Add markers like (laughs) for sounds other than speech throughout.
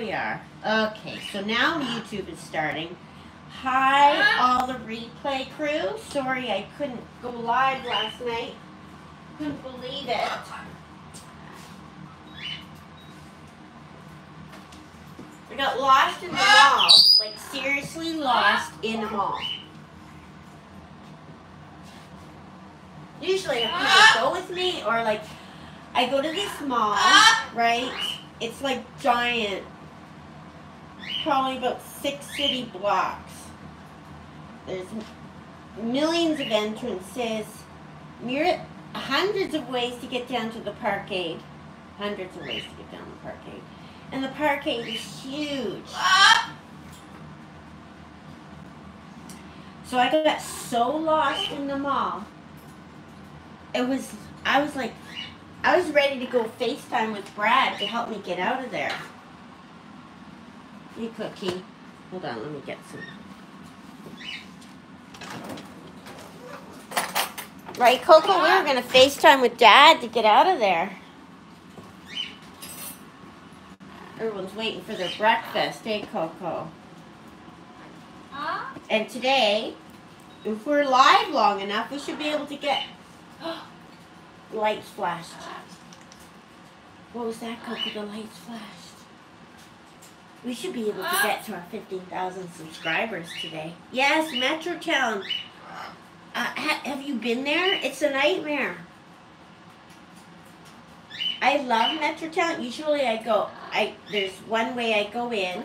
we are. Okay, so now YouTube is starting. Hi, all the replay crew. Sorry I couldn't go live last night. Couldn't believe it. I got lost in the mall. Like, seriously lost in the mall. Usually, if people go with me, or like, I go to this mall, right? It's like giant, probably about six city blocks. There's millions of entrances, hundreds of ways to get down to the parkade. Hundreds of ways to get down the parkade. And the parkade is huge. So I got so lost in the mall. It was, I was like, I was ready to go FaceTime with Brad to help me get out of there. Hey, Cookie. Hold on, let me get some. Right, Coco? We were going to FaceTime with Dad to get out of there. Everyone's waiting for their breakfast, hey, Coco? And today, if we're live long enough, we should be able to get (gasps) lights flashed. What was that, Coco? The lights flashed. We should be able to get to our 15,000 subscribers today. Yes, Metrotown. Uh, ha- have you been there? It's a nightmare. I love Metrotown. Usually I go, I there's one way I go in,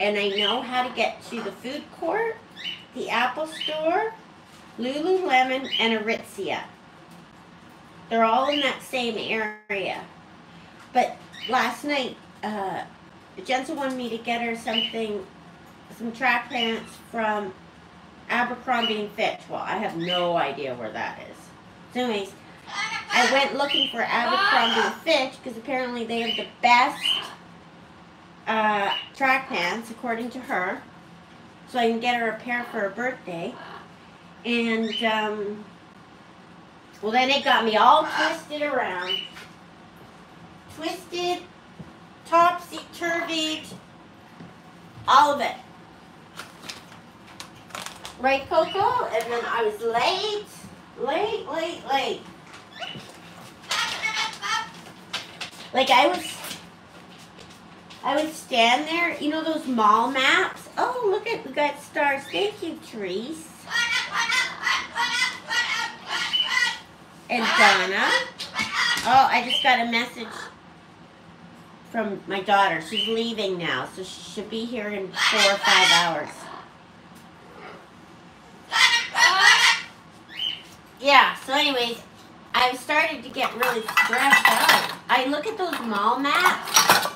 and I know how to get to the food court, the Apple Store, Lululemon, and Aritzia. They're all in that same area. But last night, uh, Jensen wanted me to get her something, some track pants from Abercrombie and Fitch. Well, I have no idea where that is. So anyways, I went looking for Abercrombie and Fitch because apparently they have the best uh, track pants, according to her. So I can get her a pair for her birthday. And, um, well, then it got me all twisted around. Twisted, topsy turvy, all of it. Right, Coco? And then I was late, late, late, late. Like I was, I would stand there. You know those mall maps? Oh, look at we got stars. Thank you, Therese. And Donna. Oh, I just got a message from my daughter. She's leaving now, so she should be here in four or five hours. Yeah, so anyways, I've started to get really stressed out. I look at those mall maps.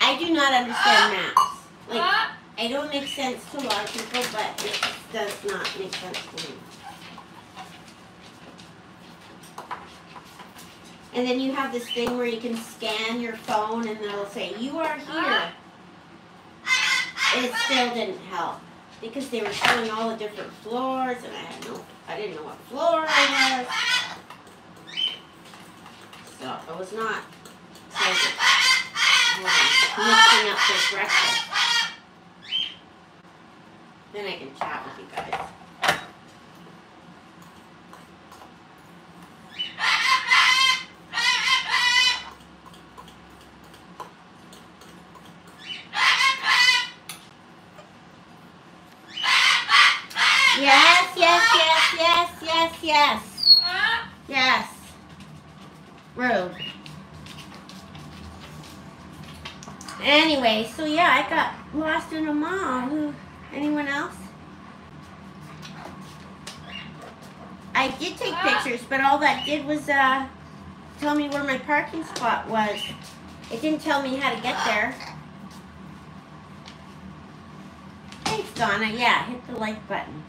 I do not understand maps. Like, I don't make sense to a lot of people, but it does not make sense to me. And then you have this thing where you can scan your phone and it'll say, you are here. It still didn't help because they were showing all the different floors and I had no, I didn't know what floor I was. So I was not mixing up this breakfast. Then I can chat with you guys. Yes, yes, yes, yes, yes, yes. Yes. Rude. Anyway, so yeah, I got lost in a mall. Who? Anyone else? I did take pictures, but all that did was uh, tell me where my parking spot was. It didn't tell me how to get there. Thanks, Donna. Yeah, hit the like button.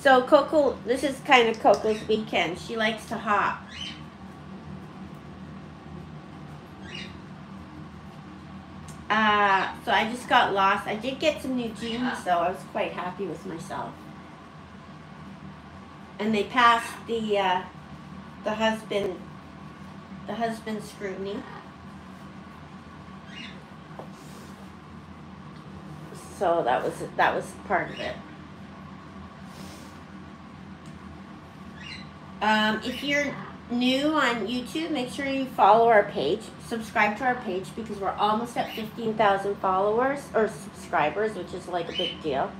So Coco, this is kind of Coco's weekend. She likes to hop. Uh, so I just got lost. I did get some new jeans though. I was quite happy with myself. And they passed the uh, the husband the husband scrutiny. So that was that was part of it. Um, if you're new on YouTube, make sure you follow our page, subscribe to our page because we're almost at 15,000 followers or subscribers, which is like a big deal.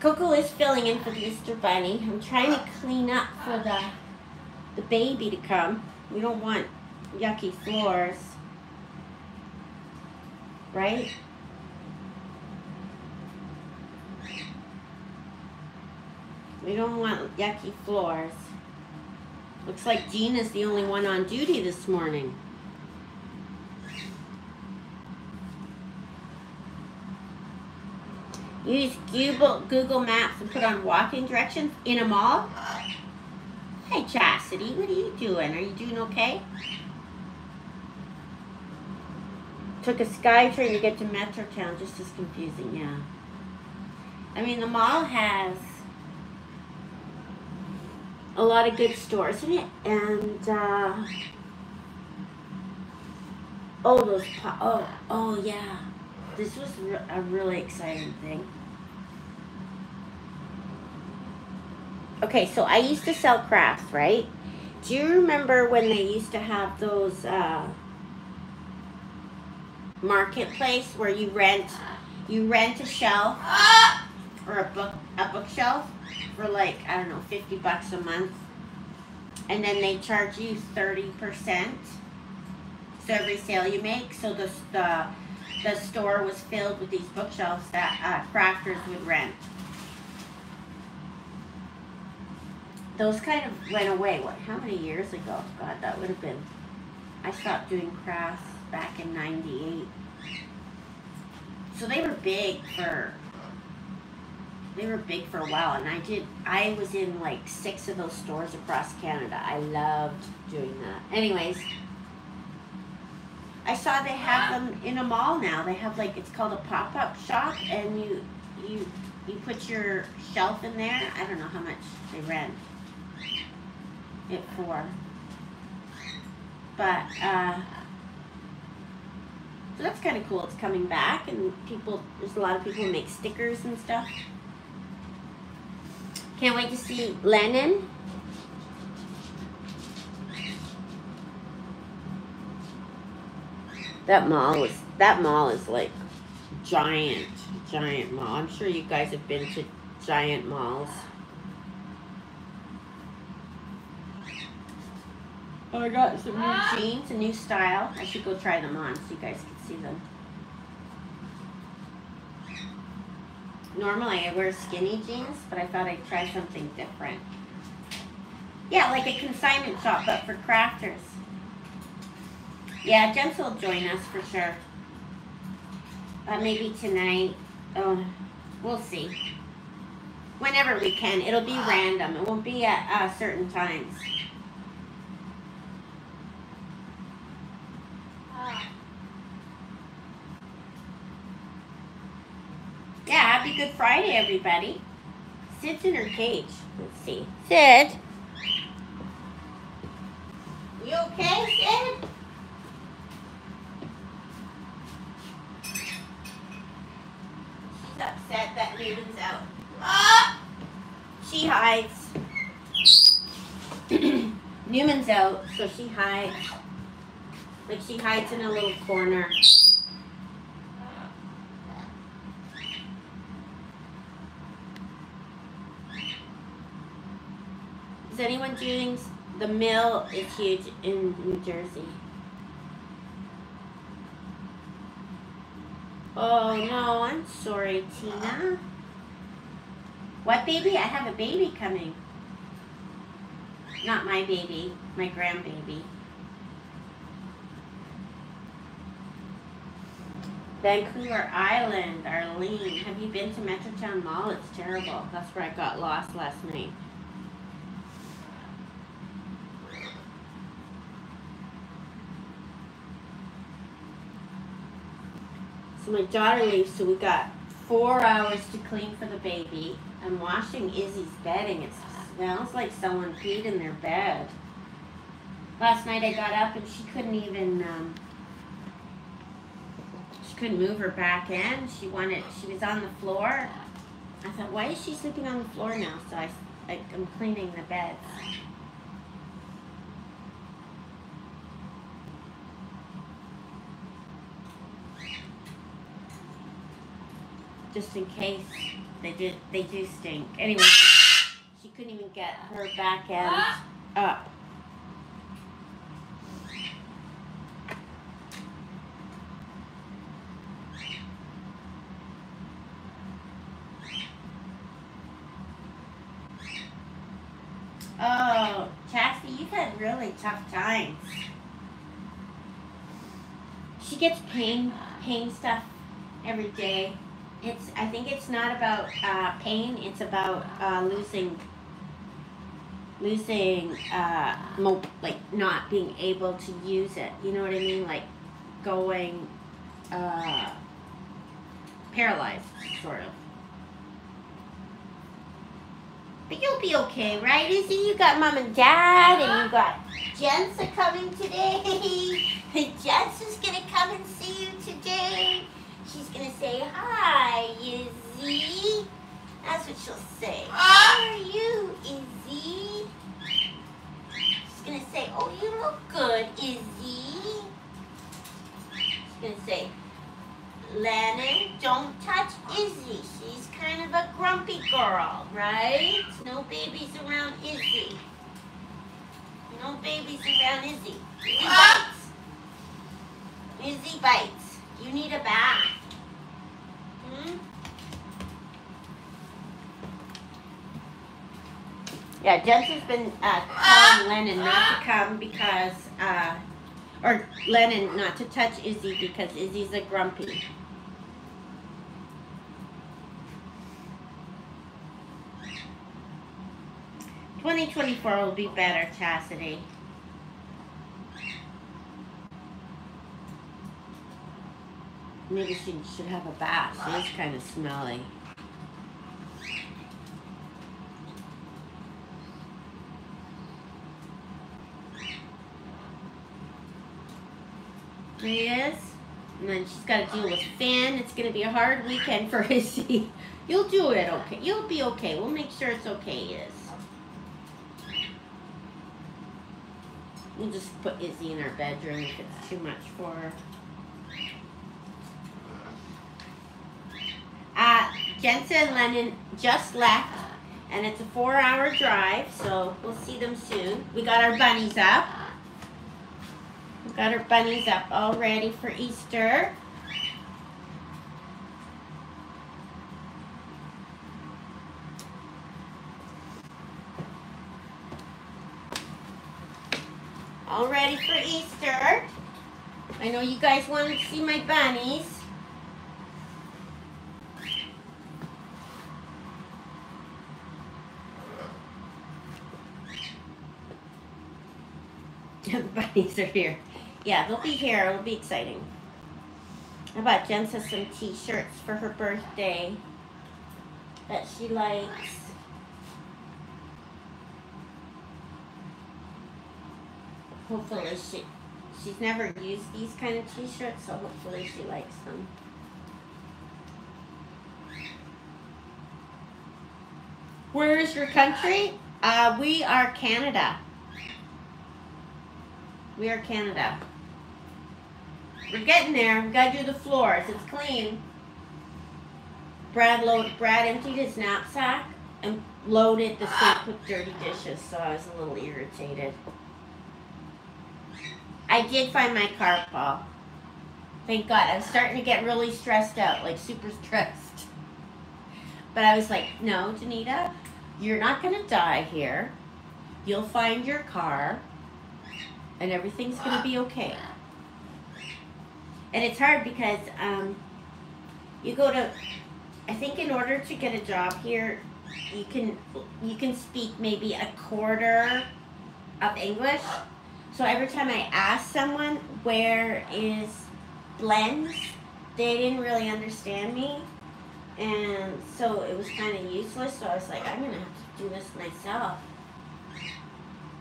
Coco is filling in for the Easter Bunny. I'm trying to clean up for the the baby to come. We don't want yucky floors. Right? We don't want yucky floors. Looks like Gina's the only one on duty this morning. Use Google, Google Maps and put on walking directions in a mall. Hey, Chastity, what are you doing? Are you doing okay? Took a SkyTrain to get to Metrotown, just as confusing, yeah. I mean, the mall has a lot of good stores in it, and uh, oh, those oh oh yeah, this was re a really exciting thing. Okay, so I used to sell crafts, right? Do you remember when they used to have those uh, marketplace where you rent you rent a shelf or a book a bookshelf for like, I don't know, 50 bucks a month. And then they charge you 30% so every sale you make. So the, the, the store was filled with these bookshelves that uh, crafters would rent. Those kind of went away. What? How many years ago? God, that would have been. I stopped doing crafts back in '98. So they were big for they were big for a while and I did I was in like six of those stores across Canada. I loved doing that. Anyways, I saw they have them in a mall now. They have like it's called a pop-up shop and you you you put your shelf in there. I don't know how much they rent it for. But uh so that's kind of cool. It's coming back, and people. There's a lot of people who make stickers and stuff. Can't wait to see Lennon. That mall was that mall is like giant, giant mall. I'm sure you guys have been to giant malls. Oh, I got some new ah! jeans, a new style. I should go try them on so you guys can see them. Normally I wear skinny jeans, but I thought I'd try something different. Yeah, like a consignment shop, but for crafters. Yeah, Jensen will join us for sure. Uh, maybe tonight. Oh, we'll see. Whenever we can. It'll be random. It won't be at uh, certain times. Happy Good Friday, everybody. Sid's in her cage. Let's see. Sid? You okay, Sid? She's upset that Newman's out. Ah! She hides. (clears throat) Newman's out, so she hides. Like she hides in a little corner. Is anyone doing the mill is huge in New Jersey. Oh no, I'm sorry, Tina. What baby? I have a baby coming. Not my baby, my grandbaby. Vancouver Island, Arlene. Have you been to Metrotown Mall? It's terrible. That's where I got lost last night. So my daughter leaves, so we got four hours to clean for the baby. I'm washing Izzy's bedding. It smells like someone peed in their bed. Last night I got up and she couldn't even, um, she couldn't move her back end. She wanted, she was on the floor. I thought, why is she sleeping on the floor now? So I, I I'm cleaning the beds. Just in case they did, they do stink. Anyway, she couldn't even get her back end up. Oh, Chastity, you've had really tough times. She gets pain, pain stuff every day. It's, I think it's not about uh, pain. It's about uh, losing, losing, uh, like not being able to use it. You know what I mean? Like going uh, paralyzed, sort of. But you'll be okay, right, Izzy? You got mom and dad, and you got Jensa coming today. (laughs) Jensa's gonna come and see you today. She's gonna say, Hi, Izzy. That's what she'll say. How are you, Izzy? She's gonna say, Oh, you look good, Izzy. She's gonna say, Lennon, don't touch Izzy. She's kind of a grumpy girl, right? No babies around Izzy. No babies around Izzy. Izzy bites. Izzy bites. You need a bath. Hmm? Yeah, Jensen's been uh, telling Lennon not to come because, uh, or Lennon not to touch Izzy because Izzy's a grumpy. Twenty twenty four will be better, Chastity. Maybe she should have a bath. She kind of smelly. There he is. And then she's got to deal with Finn. It's going to be a hard weekend for (laughs) Izzy. You'll do it okay. You'll be okay. We'll make sure it's okay, Iz. We'll just put Izzy in our bedroom if it's too much for her. Uh, Jensen and Lennon just left, and it's a four-hour drive, so we'll see them soon. We got our bunnies up. We got our bunnies up all ready for Easter. All ready for Easter. I know you guys want to see my bunnies. (laughs) bunnies are here. Yeah, they'll be here. It'll be exciting. I bought Jensa some t-shirts for her birthday that she likes. Hopefully she she's never used these kind of t-shirts, so hopefully she likes them. Where is your country? Uh, we are Canada. We are Canada. We're getting there. We gotta do the floors. It's clean. Brad load, Brad emptied his knapsack and loaded the sink with dirty dishes, so I was a little irritated. I did find my car, Paul. Thank God. I was starting to get really stressed out, like super stressed. But I was like, no, Danita, you're not going to die here. You'll find your car, and everything's going to be okay. And it's hard because um, you go to, I think in order to get a job here, you can you can speak maybe a quarter of English. So every time I asked someone where is Blenz, they didn't really understand me. And so it was kind of useless. So I was like, I'm going to have to do this myself.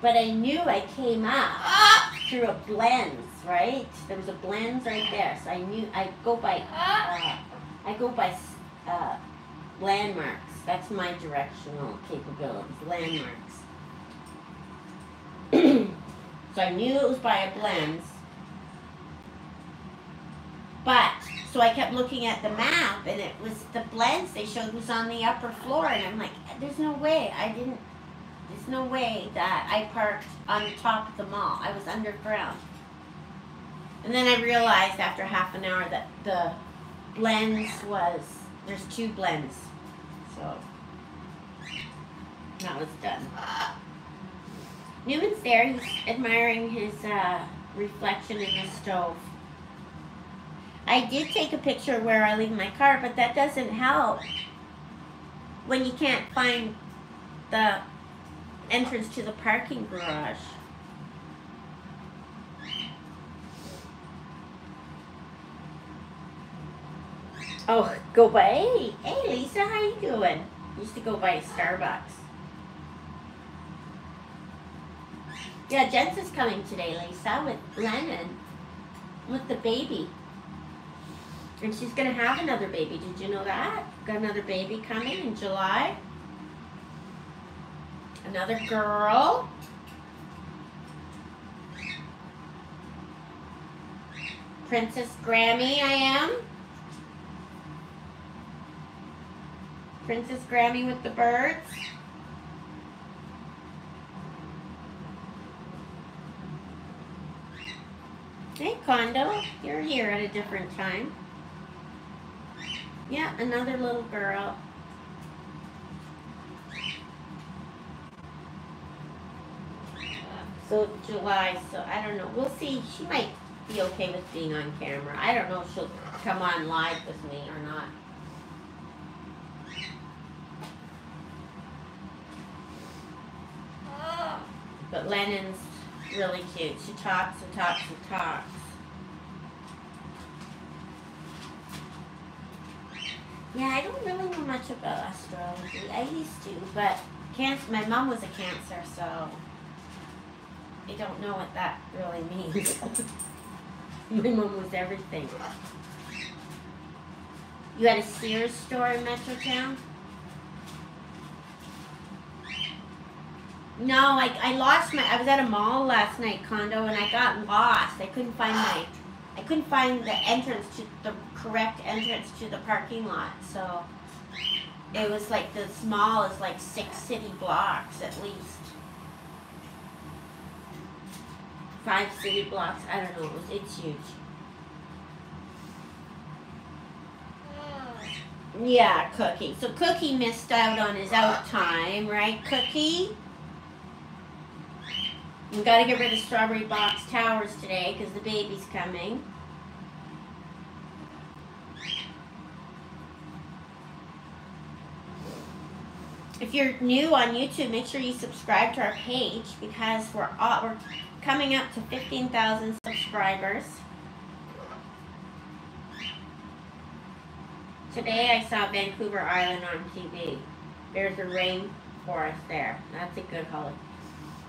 But I knew I came up through a Blenz, right? There was a Blenz right there, so I knew I go by. Uh, I go by uh, landmarks. That's my directional capabilities. Landmarks. (clears throat) so I knew it was by a Blenz. But so I kept looking at the map, and it was the Blenz they showed was on the upper floor, and I'm like, "There's no way I didn't there's no way that I parked on top of the mall. I was underground. And then I realized after half an hour that the Blenz was, there's two Blenz. So that was done. Newman's there. He's admiring his uh, reflection in the stove. I did take a picture where I leave my car, but that doesn't help when you can't find the entrance to the parking garage. Oh, go by. Hey, hey, Lisa, how you doing? Used to go by Starbucks. Yeah, Jens is coming today, Lisa, with Lennon, with the baby. And she's gonna have another baby. Did you know that? Got another baby coming in July. Another girl. Princess Grammy I am. Princess Grammy with the birds. Hey, Condo. You're here at a different time. Yeah, another little girl. So July, so I don't know. We'll see. She might be okay with being on camera. I don't know if she'll come on live with me or not. Oh. But Lennon's really cute. She talks and talks and talks. Yeah, I don't really know much about astrology. I used to, but cancer. My mom was a Cancer, so I don't know what that really means. (laughs) My mom was everything. You had a Sears store in Metrotown? No, I, I lost my, I was at a mall last night, condo, and I got lost. I couldn't find my, I couldn't find the entrance to, the correct entrance to the parking lot, so it was like, the mall is like six city blocks at least. Five city blocks. I don't know. It's huge. Yeah, Cookie. So Cookie missed out on his out time, right, Cookie? We got to get rid of Strawberry Box Towers today because the baby's coming. If you're new on YouTube, make sure you subscribe to our page because we're all, we're coming up to 15,000 subscribers. Today I saw Vancouver Island on TV. There's a rainforest there. That's a good holiday.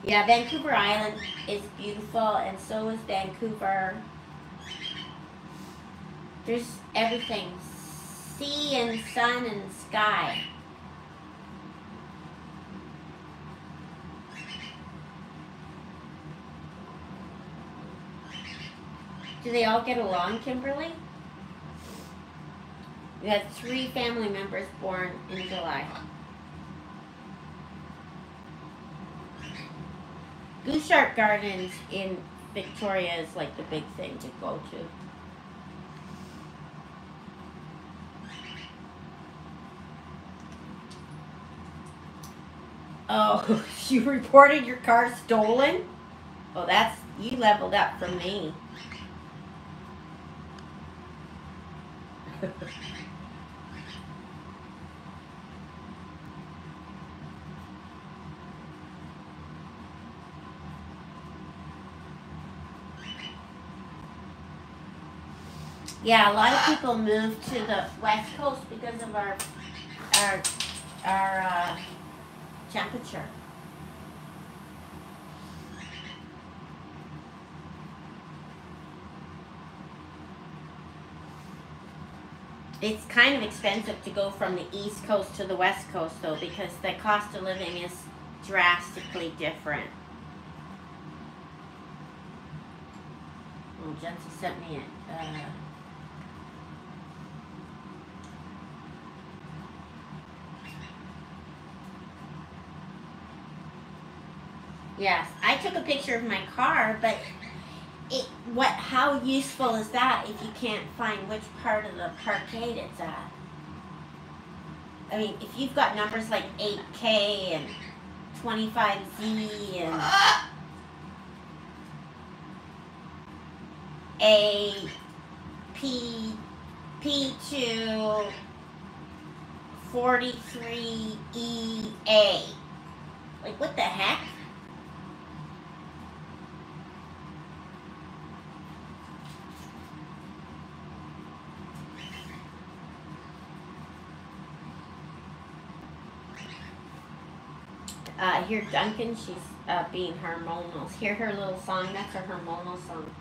Yeah, Vancouver Island is beautiful and so is Vancouver. There's everything. Sea and sun and sky. Do they all get along, Kimberly? We had three family members born in July. Butchart Gardens in Victoria is like the big thing to go to. Oh, (laughs) you reported your car stolen? Oh, that's, you leveled up from me. Yeah, a lot of people move to the west coast because of our our our uh, temperature. It's kind of expensive to go from the East Coast to the West Coast, though, because the cost of living is drastically different. Well, Jency sent me it. Uh, Yes, I took a picture of my car, but it what how useful is that if you can't find which part of the parkade it's at? I mean, if you've got numbers like 8K and 25Z and A P P2 43EA. Like what the heck? Uh, hear Duncan, she's uh, being hormonal. Hear her little song, that's her hormonal song.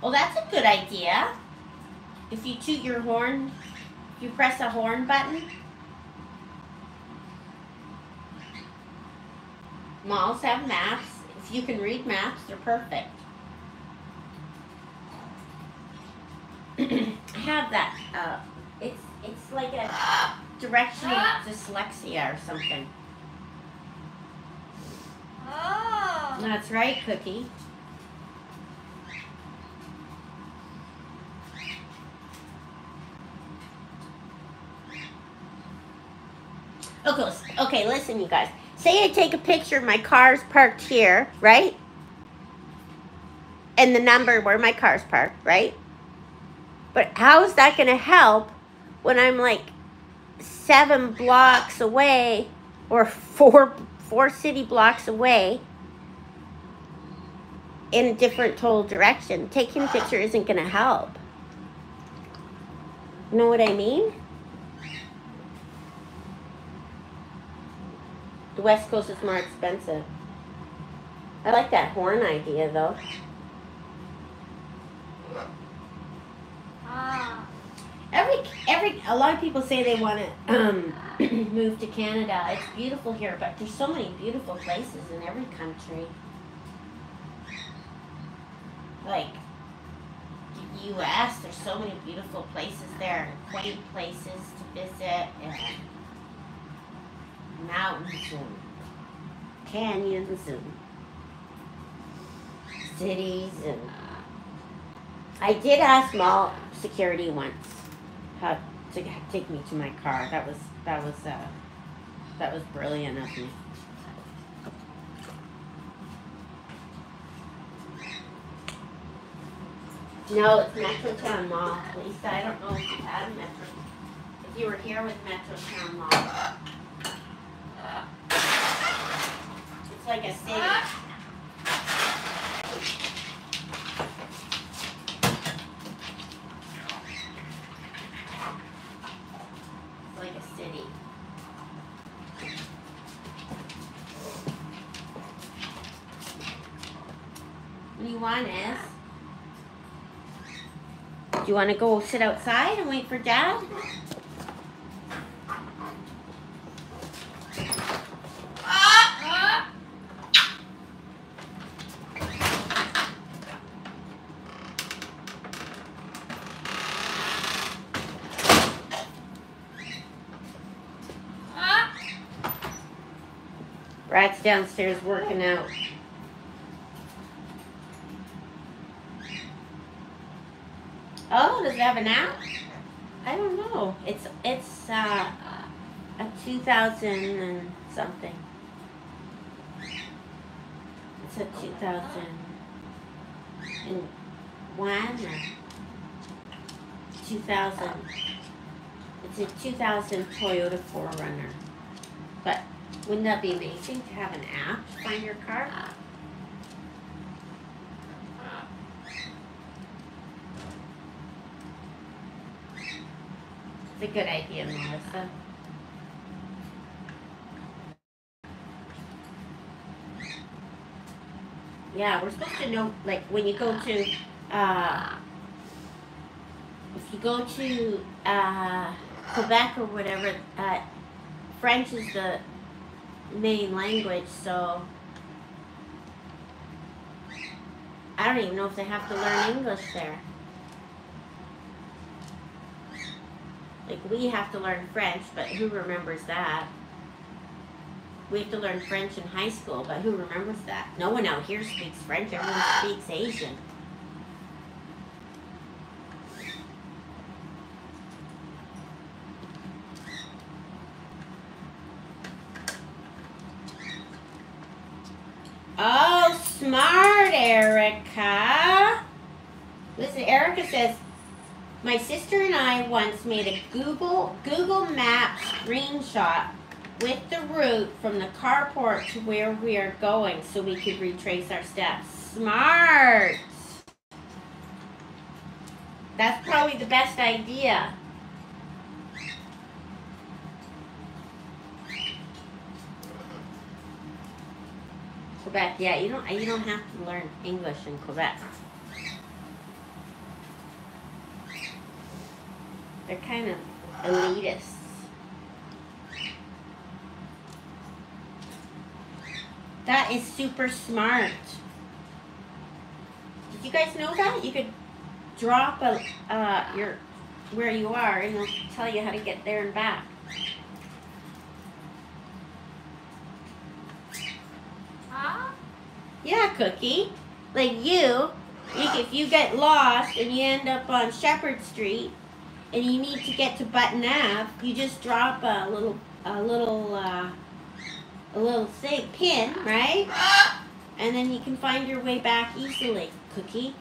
Well, that's a good idea. If you toot your horn, you press a horn button. Malls have maps. If you can read maps, they're perfect. (clears throat) have that. Uh, it's it's like a directional dyslexia or something. Oh. That's right, Cookie. Okay, okay, listen, you guys. Say I take a picture of my car's parked here, right? And the number where my car's parked, right? But how is that going to help when I'm like seven blocks away or four four city blocks away in a different total direction? Taking a picture isn't going to help. You know what I mean? The West Coast is more expensive. I like that horn idea though. Every every a lot of people say they want to um, (clears throat) move to Canada. It's beautiful here, but there's so many beautiful places in every country. Like the U.S., there's so many beautiful places there, and quaint places to visit, and mountains and canyons and cities and. I did ask mall security once how to take me to my car. That was that was uh, that was brilliant of me. No, it's Metrotown Mall. Lisa, I don't know if you had a Metro. If you were here with Metrotown Mall. It's like a city. Do you want to go sit outside and wait for Dad? Brad's downstairs working out. Oh, does it have an app? I don't know. It's it's uh, a two thousand and something. It's a two thousand and one or two thousand. It's a two thousand Toyota 4Runner. But wouldn't that be amazing to have an app to find your car? A good idea, Melissa. Yeah, we're supposed to know, like, when you go to, uh, if you go to uh, Quebec or whatever, uh, French is the main language, so I don't even know if they have to learn English there. Like, we have to learn French, but who remembers that? We have to learn French in high school, but who remembers that? No one out here speaks French, everyone speaks Asian. Oh, smart, Erica. Listen, Erica says, my sister and I once made a Google Google Maps screenshot with the route from the carport to where we are going so we could retrace our steps. Smart. That's probably the best idea. Quebec, yeah, you don't you don't have to learn English in Quebec. They're kind of elitist. That is super smart. Did you guys know that? You could drop a uh, your where you are and it'll tell you how to get there and back. Huh? Yeah, Cookie. Like you, you if you get lost and you end up on Shepherd Street and you need to get to Button Ave, you just drop a little a little uh, a little pin, right? And then you can find your way back easily, Cookie.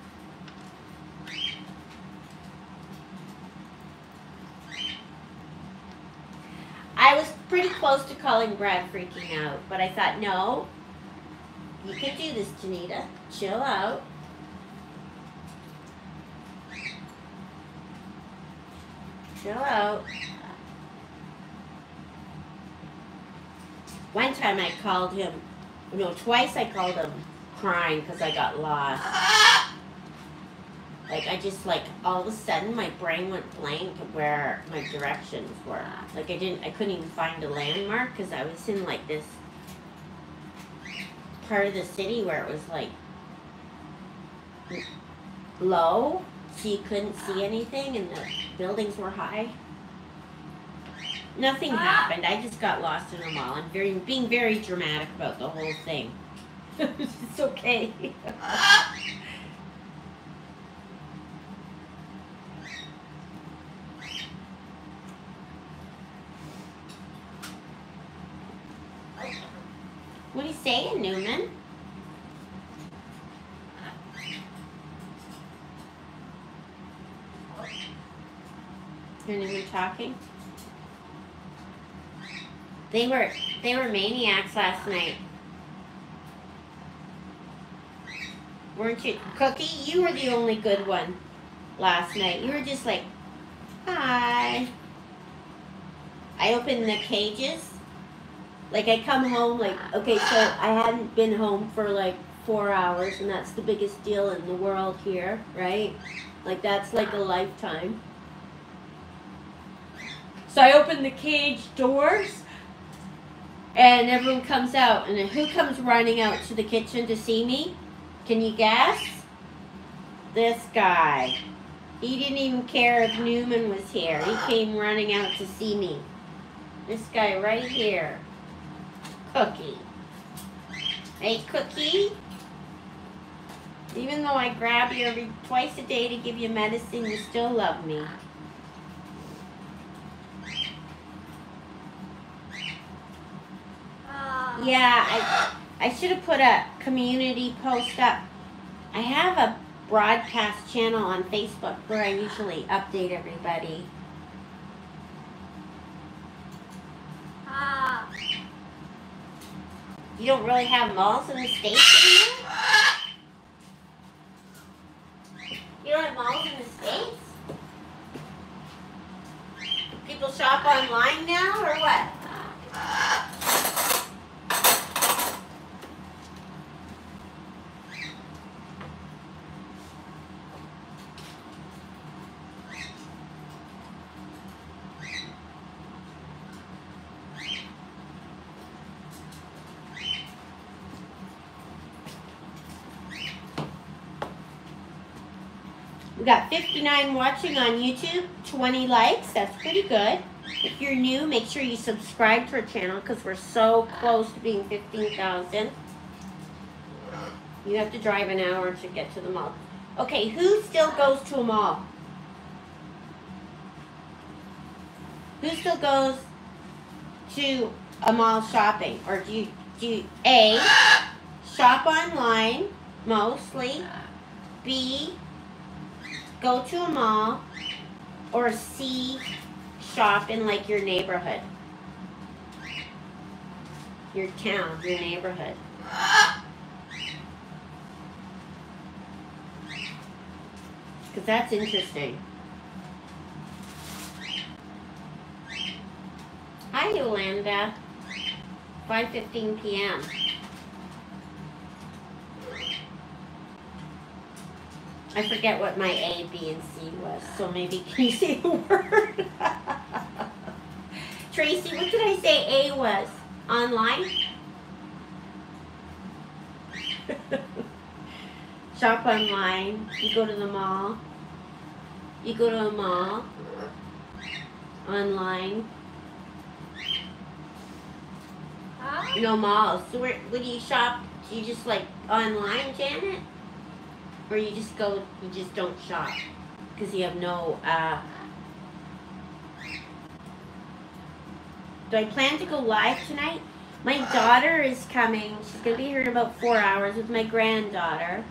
I was pretty close to calling Brad freaking out, but I thought, no, you can do this, Danita. Chill out. Chill out. One time I called him, no, twice I called him crying because I got lost. Like I just like all of a sudden my brain went blank where my directions were. Like I didn't, I couldn't even find a landmark because I was in like this part of the city where it was like low, so you couldn't see anything, and the buildings were high. Nothing ah! happened. I just got lost in a mall. I'm very being very dramatic about the whole thing. (laughs) it's okay. Ah! what are you saying, Newman? You're Newman talking? They were they were maniacs last night. Weren't you Cookie? You were the only good one last night. You were just like, hi. I opened the cages. Like I come home like okay, so I hadn't been home for like four hours and that's the biggest deal in the world here, right? Like that's like a lifetime. So I open the cage doors and everyone comes out. And who comes running out to the kitchen to see me? Can you guess? This guy. He didn't even care if Newman was here. He came running out to see me. This guy right here. Cookie. Hey, Cookie. Even though I grab you every twice a day to give you medicine, you still love me. Uh, Yeah, I I should have put a community post up. I have a broadcast channel on Facebook where I usually update everybody. uh, You don't really have malls in the States anymore? You don't have malls in the States? People shop online now or what? We got 59 watching on YouTube, 20 likes. That's pretty good. If you're new, make sure you subscribe to our channel because we're so close to being 15,000. You have to drive an hour to get to the mall. Okay, who still goes to a mall? Who still goes to a mall shopping? Or do you, do you, A, shop online mostly, B, go to a mall, or C, shop in like your neighborhood? Your town, your neighborhood. Because that's interesting. Hi, Yolanda. 5.15 p.m. I forget what my A, B, and C was, so maybe can you say the word? Tracy, what did I say A was? Online? (laughs) Shop online. You go to the mall. You go to a mall. Online. Huh? No malls. So where, when you shop, do you just like online, Janet? Or you just go, you just don't shop? Because you have no, uh... Do I plan to go live tonight? My daughter is coming. She's going to be here in about four hours with my granddaughter.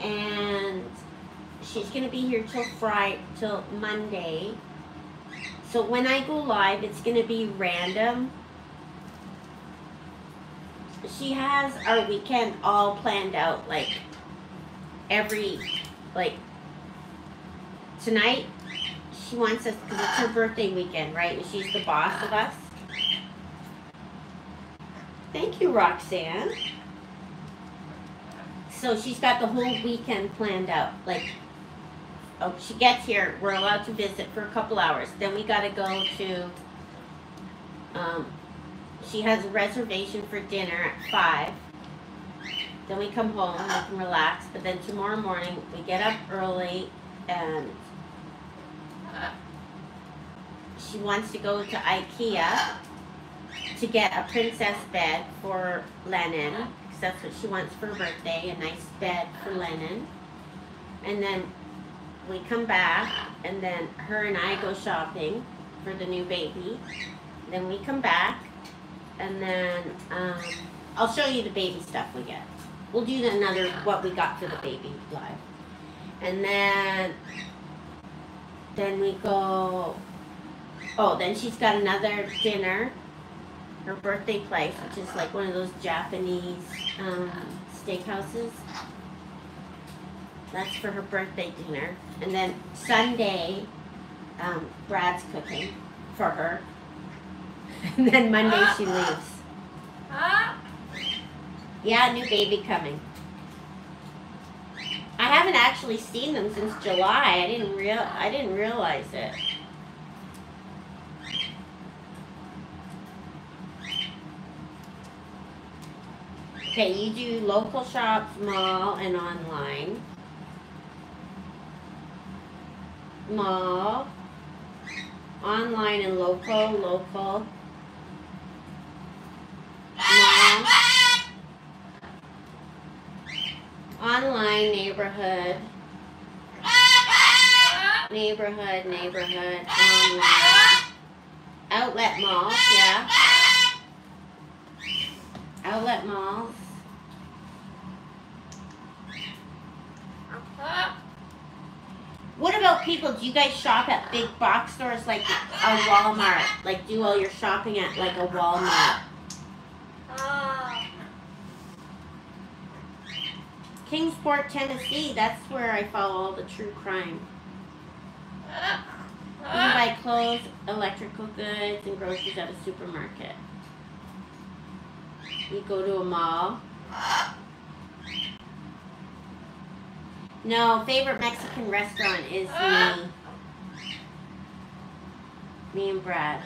And she's going to be here till Friday, till Monday. So when I go live, it's going to be random she has our weekend all planned out like every like tonight she wants us because it's her birthday weekend right? And she's the boss of us. Thank you roxanne. So she's got the whole weekend planned out like oh she gets here we're allowed to visit for a couple hours. Then we got to go to um, she has a reservation for dinner at five. Then we come home, and we can relax, but then tomorrow morning we get up early and she wants to go to IKEA to get a princess bed for Lennon, because that's what she wants for her birthday, a nice bed for Lennon. And then we come back, and then her and I go shopping for the new baby. Then we come back, and then um, I'll show you the baby stuff we get. We'll do another what we got for the baby live, and then then we go. Oh, then she's got another dinner, her birthday place, which is like one of those Japanese um, steakhouses. That's for her birthday dinner, and then Sunday, um, Brad's cooking for her. (laughs) And then Monday she leaves. Yeah, new baby coming. I haven't actually seen them since July. I didn't real I didn't realize it. Okay, you do local shops, mall, and online. Mall, online and local, local. Mall, online, neighborhood, neighborhood, neighborhood, online. Outlet malls, yeah. Outlet malls. What about people? Do you guys shop at big box stores like a Walmart? Like do all your shopping at like a Walmart? Oh. Kingsport, Tennessee. That's where I follow all the true crime. You can buy clothes, electrical goods, and groceries at a supermarket. You go to a mall. No, favorite Mexican restaurant is me. Me and Brad.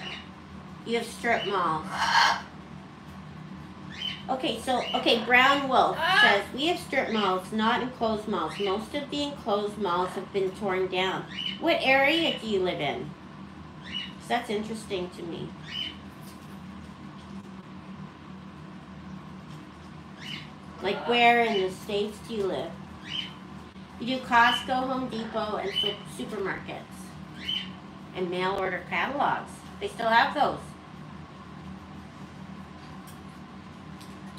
You have strip malls. Okay, so okay, Brown Wolf ah! says we have strip malls, not enclosed malls. Most of the enclosed malls have been torn down. What area do you live in? 'Cause that's interesting to me. Like where in the states do you live? You do Costco, Home Depot, and supermarkets, and mail order catalogs. They still have those.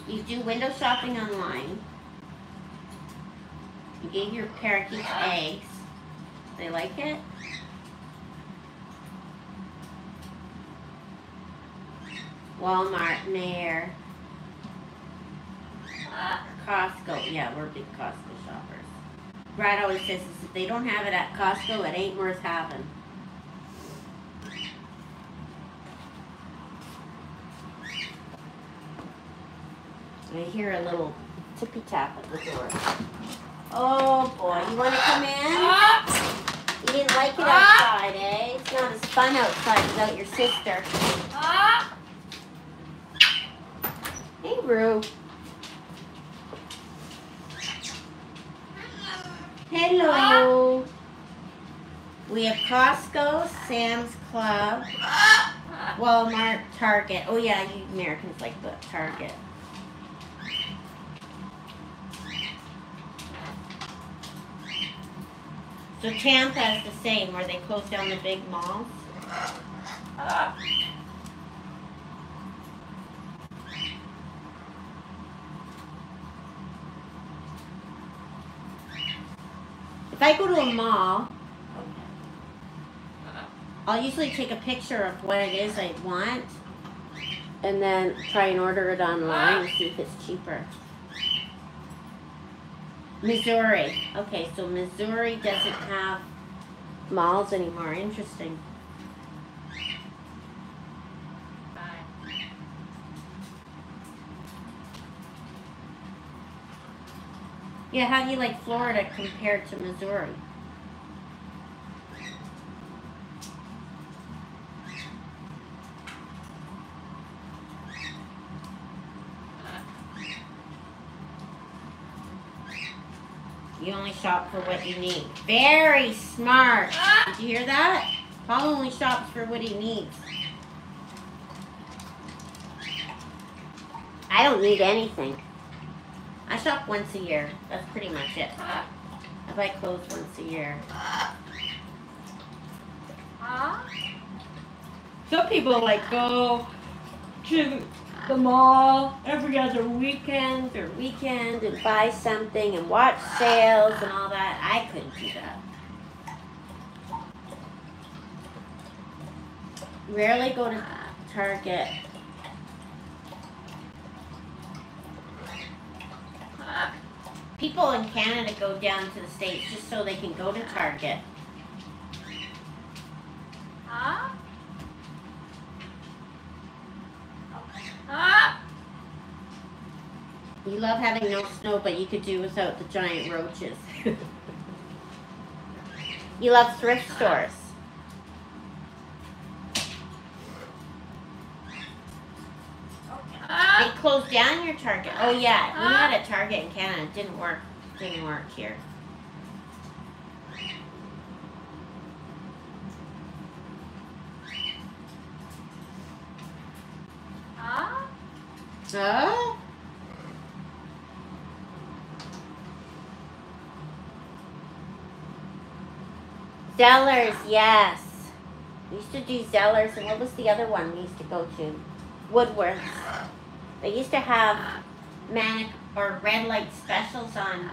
You do window shopping online. You gave your parakeets eggs. They like it. Walmart, Meijer, Costco. Yeah, we're big Costco shoppers. Brad always says if they don't have it at Costco, it ain't worth having. I hear a little tippy tap at the door. Oh boy, you want to come in? Ah! You didn't like it outside, eh? It's not as fun outside without your sister. Ah! Hey, Rue. Hello. We have Costco, Sam's Club, Walmart, Target. Oh yeah, you Americans like the Target. So Tampa is the same, where they close down the big malls. If I go to a mall, I'll usually take a picture of what it is I want and then try and order it online and see if it's cheaper. Missouri. Okay, so Missouri doesn't have malls anymore. Interesting. Yeah, how do you like Florida compared to Missouri? You only shop for what you need. Very smart. Did you hear that? Paul only shops for what he needs. I don't need anything. I shop once a year. That's pretty much it. I buy clothes once a year. Ah! Some people like go to the mall every other weekend or weekend and buy something and watch sales and all that. I couldn't do that. Rarely go to Target. People in Canada go down to the States just so they can go to Target. Ah! Ah! You love having no snow, but you could do without the giant roaches. you love thrift stores. They closed down your Target. Oh yeah, we had a Target in Canada. It didn't work. Didn't work here. Ah! Oh. Zellers, yes. We used to do Zellers, and what was the other one we used to go to? Woodworth. They used to have manic or red light specials on.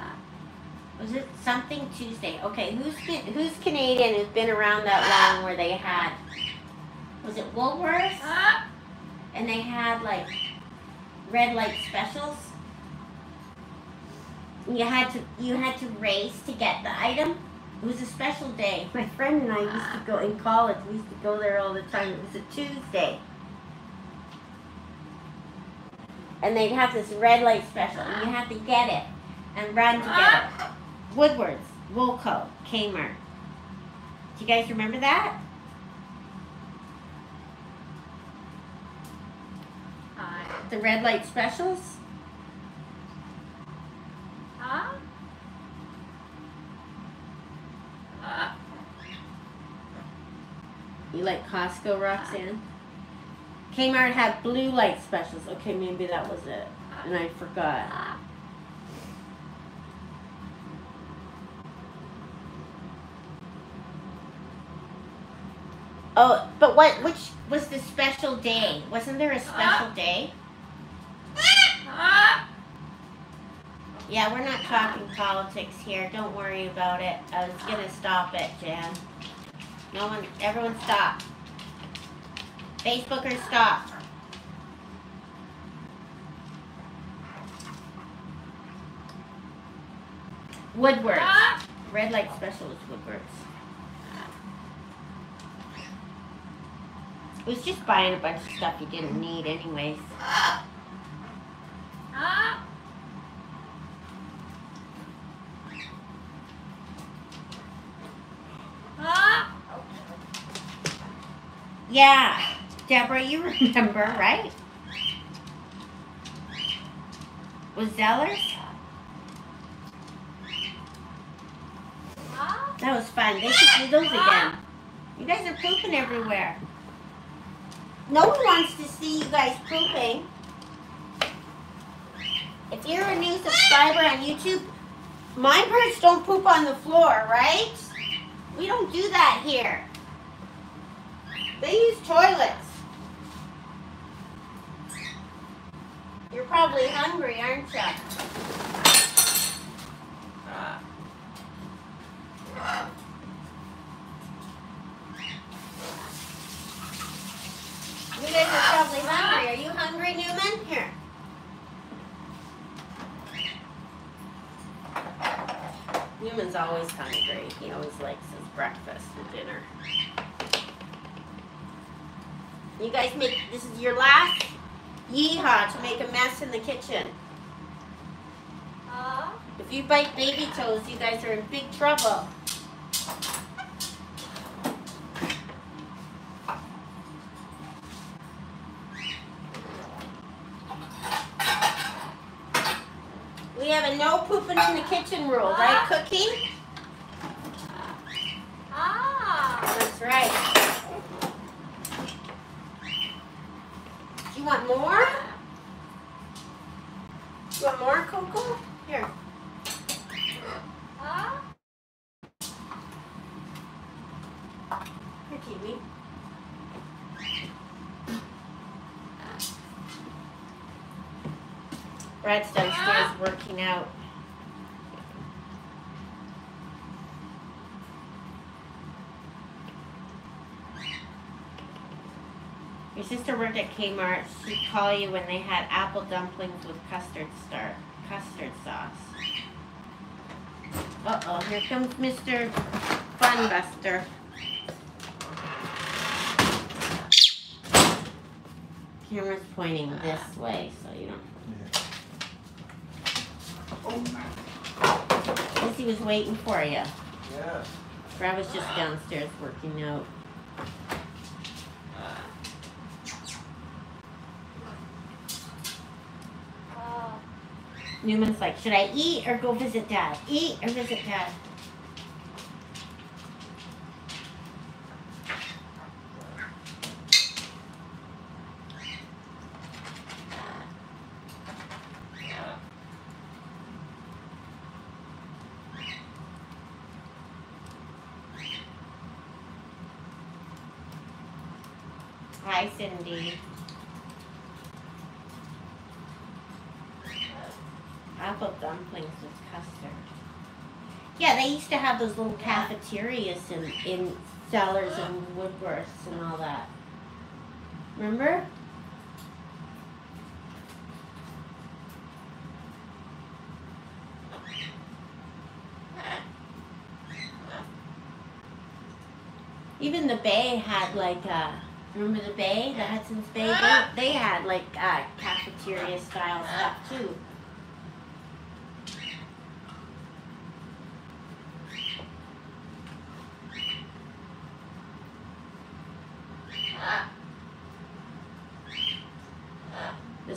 Was it something Tuesday? Okay, who's who's Canadian who's been around that long where they had? Was it Woolworths? Ah! and they had like red light specials. You had to you had to race to get the item. It was a special day. My friend and I used to go in college. We used to go there all the time. It was a Tuesday. And they'd have this red light special, and you had to get it and run to get it. Woodward's, Woolco, Kmart. Do you guys remember that? the red light specials? Huh? You like Costco, Roxanne? Kmart had blue light specials. Okay, maybe that was it. And I forgot. Oh, but what? Which was the special day? Wasn't there a special day? Ah! Yeah, we're not talking politics here. Don't worry about it. I was gonna stop it, Jan. No one, everyone stop. Facebookers stop. Woodwards. Ah! Red light special is Woodwards. It was just buying a bunch of stuff you didn't need anyways. Ah! Ah! Yeah, Deborah, you remember, right? Was Zellers? That was fun. They should do those again. You guys are pooping everywhere. No one wants to see you guys pooping. If you're a new subscriber on YouTube, my birds don't poop on the floor, right? We don't do that here. They use toilets. You're probably hungry, aren't you? You guys are probably hungry. Are you hungry, Newman? Here. Newman's always hungry. He always likes his breakfast and dinner. You guys make this is your last yeehaw to make a mess in the kitchen. If you bite baby toes, you guys are in big trouble. We have a no pooping in the kitchen rule, right, Cookie? Ah! That's right. Do you want more? You want more, Coco? Here. Ah! Here, Kiwi. Brad's downstairs working out. Sister worked at Kmart. She'd call you when they had apple dumplings with custard star custard sauce. Uh oh, here comes Mr. Funbuster. Camera's pointing this way, so you don't. Missy was waiting for you. Yeah. Brad was just downstairs working out. Newman's like, should I eat or go visit dad? Eat or visit dad? Hi, Cindy. Apple dumplings with custard. Yeah, they used to have those little cafeterias in, in Zellers and Woodworths and all that. Remember? Even the Bay had like uh remember the Bay, the Hudson's Bay? They, they had like uh, cafeteria style stuff too.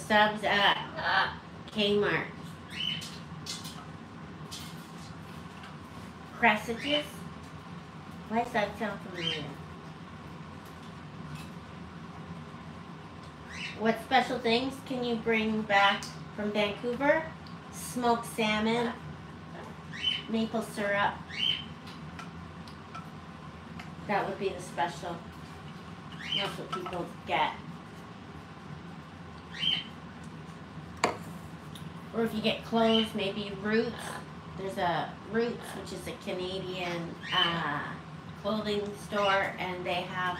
Subs at uh, Kmart. Kresge's? Why does that sound familiar? What special things can you bring back from Vancouver? Smoked salmon, maple syrup. That would be the special. That's what people get. Or if you get clothes, maybe Roots. There's a Roots, which is a Canadian uh, clothing store, and they have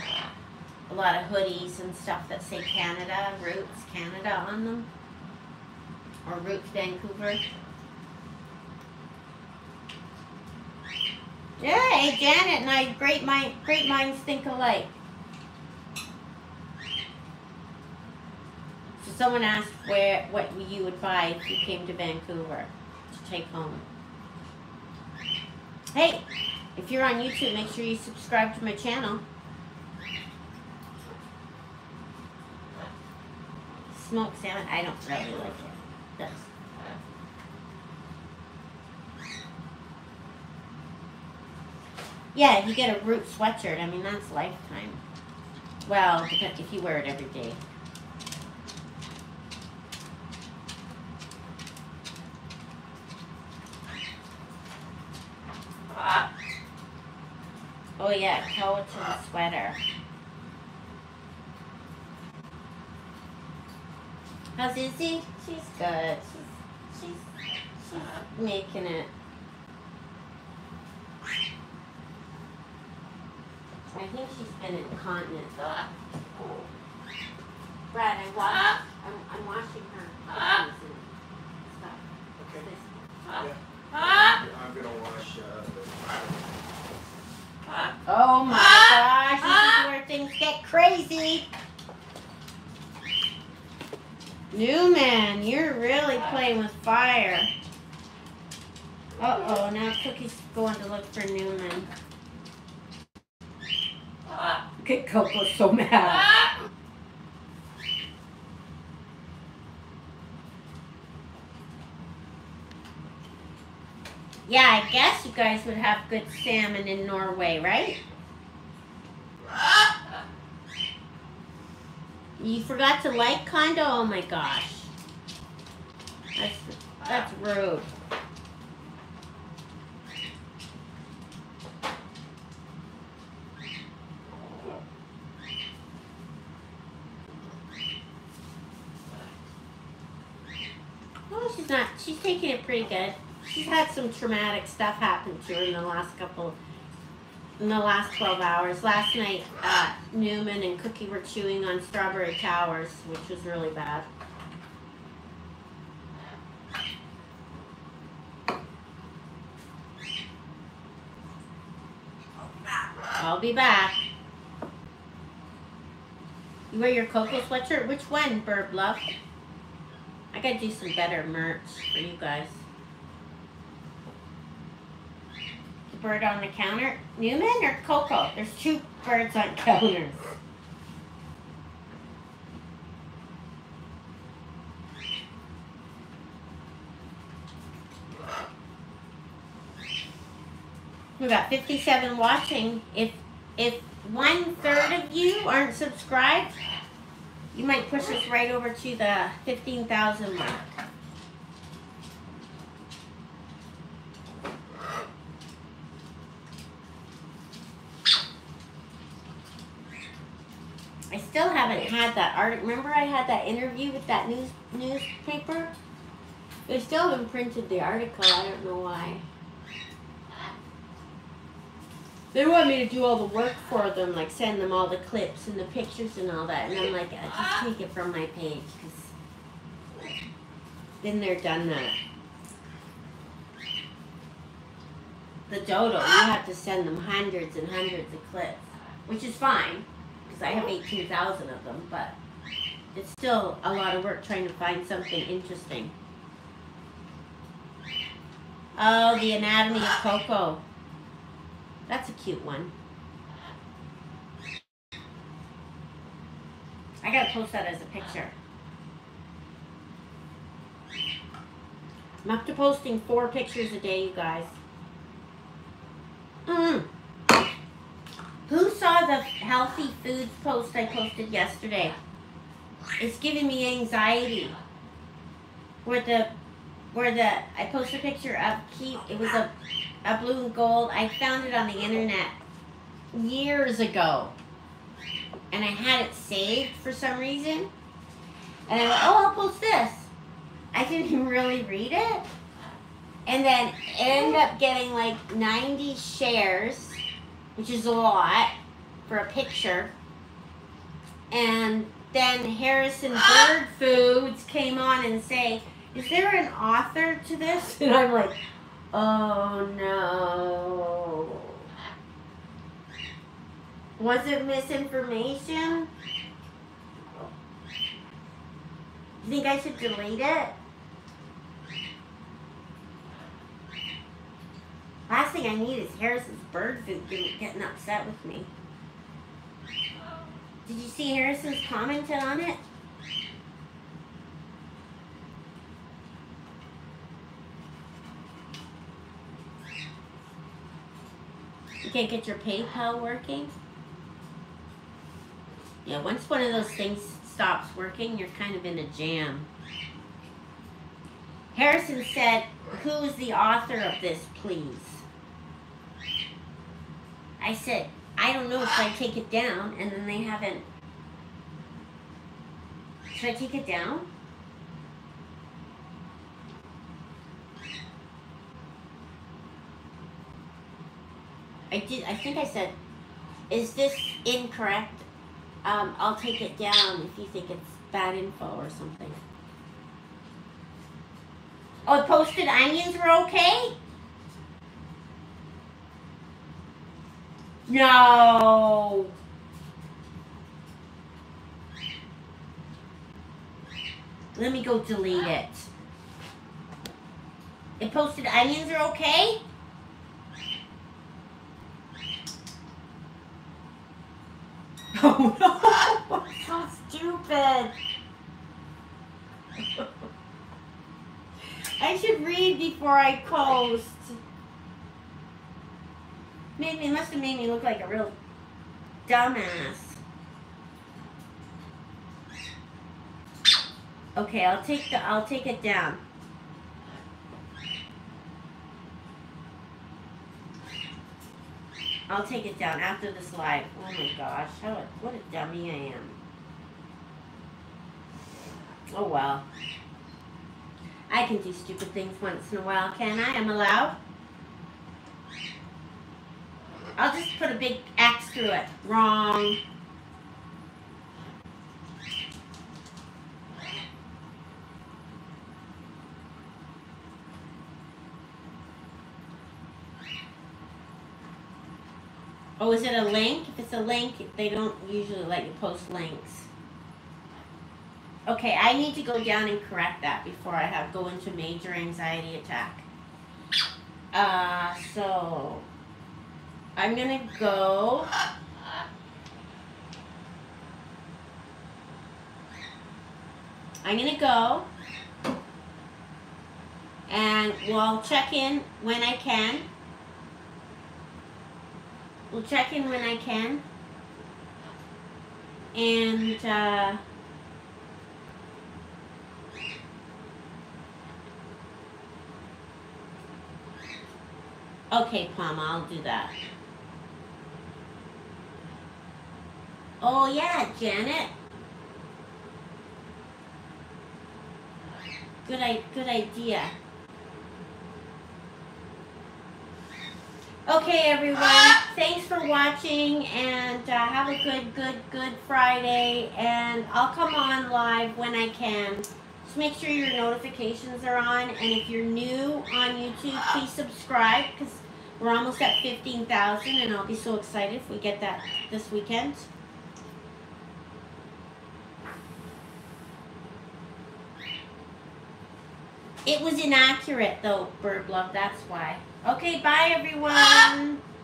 a lot of hoodies and stuff that say Canada, Roots Canada on them. Or Roots Vancouver. Hey, Janet and I, great mind, great minds think alike. Someone asked where what you would buy if you came to Vancouver to take home. Hey, if you're on YouTube, make sure you subscribe to my channel. Smoked salmon, I don't really like it. Yeah, you get a root sweatshirt, I mean that's lifetime. Well, if you wear it every day. Oh yeah, coat and sweater. How's Izzy? She's good. She's she's she's making it. I think she's been incontinent though. Brad, I wash, I'm, I'm washing her clothes. Okay. This- I'm gonna wash, uh, Oh my ah! gosh, this is where ah! things get crazy. Newman, you're really playing with fire. Uh oh, now Cookie's going to look for Newman. Ah! Get Coco so mad. Yeah, I guess guys would have good salmon in Norway, right? You forgot to like condo? Oh my gosh. That's that's rude. Oh, she's not. She's taking it pretty good. She's had some traumatic stuff happen to her in the last couple, in the last 12 hours. Last night, uh, Newman and Cookie were chewing on Strawberry Towers, which was really bad. I'll be back. You wear your Coco sweatshirt? Which one, Bird Love? I gotta do some better merch for you guys. The bird on the counter? Newman or Coco? There's two birds on (laughs) counters. We got 57 watching. If if one third of you aren't subscribed, you might push us right over to the 15,000 mark. Still haven't had that article. Remember I had that interview with that news newspaper? They still haven't printed the article. I don't know why. They want me to do all the work for them, like send them all the clips and the pictures and all that. And I'm like, I just take it from my page because then they're done that. The dodo, you have to send them hundreds and hundreds of clips, which is fine because I have 18,000 of them, but it's still a lot of work trying to find something interesting. Oh, the anatomy of Coco. That's a cute one. I gotta post that as a picture. I'm up to posting four pictures a day, you guys. Mm. Who saw the healthy foods post I posted yesterday? it's giving me anxiety. Where the where the I posted a picture of keep it was a a blue and gold. I found it on the internet years ago. And I had it saved for some reason. And I went, oh, I'll post this. I didn't even (laughs) really read it. And then ended up getting like 90 shares, which is a lot for a picture. And then Harrison (gasps) Bird Foods came on and say, is there an author to this? (laughs) And I'm like, oh no. Was it misinformation? You think I should delete it? Last thing I need is Harrison's bird food getting, upset with me. Did you see Harrison's commented on it? You can't get your PayPal working? Yeah, once one of those things stops working, you're kind of in a jam. Harrison said, who is the author of this, please? I said, I don't know if I take it down, and then they haven't. Should I take it down? I did. I think I said, "Is this incorrect?" Um, I'll take it down if you think it's bad info or something. Oh, posted onions were okay? No. Let me go delete it. It posted onions are okay? (laughs) Oh no! so stupid. (laughs) I should read before I post. Made me must have made me look like a real dumbass. Okay, I'll take the I'll take it down. I'll take it down after this live. Oh my gosh, how what a dummy I am. Oh well. I can do stupid things once in a while, can I? I'm allowed? I'll just put a big X through it. Wrong. Oh, is it a link? If it's a link, they don't usually let you post links. Okay, I need to go down and correct that before I have go into major anxiety attack. Uh, so I'm gonna go. I'm gonna go and we'll check in when I can. We'll check in when I can. And uh, Okay, Palma, I'll do that. Oh yeah, Janet. Good, good idea. Okay, everyone. Thanks for watching, and uh, have a good, good, good Friday. And I'll come on live when I can. Just make sure your notifications are on. And if you're new on YouTube, please subscribe because we're almost at 15,000, and I'll be so excited if we get that this weekend. It was inaccurate, though, Bird Love. That's why. Okay, bye, everyone. (laughs)